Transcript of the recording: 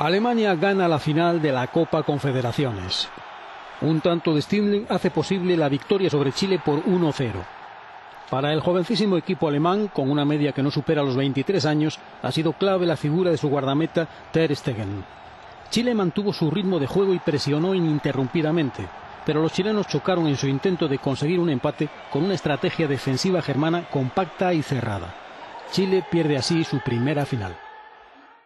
Alemania gana la final de la Copa Confederaciones. Un tanto de Stindling hace posible la victoria sobre Chile por 1-0. Para el jovencísimo equipo alemán, con una media que no supera los 23 años, ha sido clave la figura de su guardameta Ter Stegen. Chile mantuvo su ritmo de juego y presionó ininterrumpidamente, pero los chilenos chocaron en su intento de conseguir un empate con una estrategia defensiva germana compacta y cerrada. Chile pierde así su primera final.